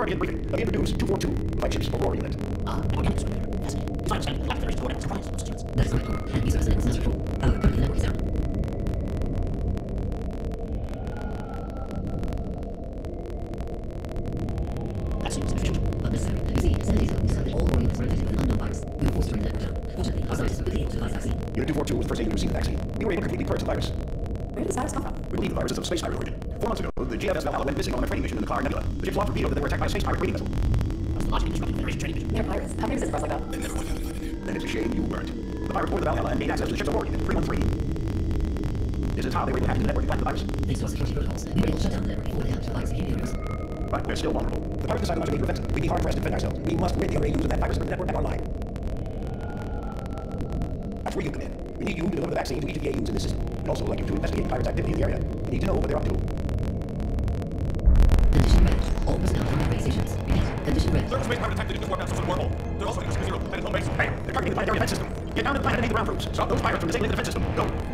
Guardian briefing. Let me introduce 242, Lightships Aurora Unit. Uh, organic survey. Fascinating. It's my understanding that lack of various coordinates surprise most students. That is correct. These are the sensor control. Uh, currently network is down. That seems efficient. Unnecessary. You see, some of these companies have been all worried about unknown virus. We were forced to turn the network down. Fortunately, our scientists were quickly able to devise a vaccine. Unit 242 was the first agent to receive the vaccine. We were able to completely purge the virus. Where did this virus come from? We believe the virus is of space pirate origin. Four months ago, the GFS Valhalla went missing on a training mission in the Clar Nebula. The ship's logs revealed that they were attacked by a space pirate raiding vessel. That's logically disrupting Federation training mission. They're pirates. How can you resist a like that? They never would have let. Then it's a shame you weren't. The pirate boarded the Valhalla and gained access to the ship's Aurora Unit 313. This is how they were able to hack into the network and plant the virus. Thanks to our security protocols, we were able to shut down the network before the outage of virus became dangerous. But we're still vulnerable. The pirates decided not to be offensive. We'd be hard pressed to defend ourselves. We must rid the AUs of that virus and bring the network back online. That's where you come in. We need you to deliver the vaccine to each of the AUs in this system. We'd also like you to investigate pirates' activity in the area. We need to know what they're up to. On operating stations. Repeat. Condition red. Surface space pirate detected in this warp access wormhole. They're also in zero and home base. Bam! They're targeting the planetary defense system. Get down to the planet and aid the ground troops. Stop those pirates from disabling the defense system. Go!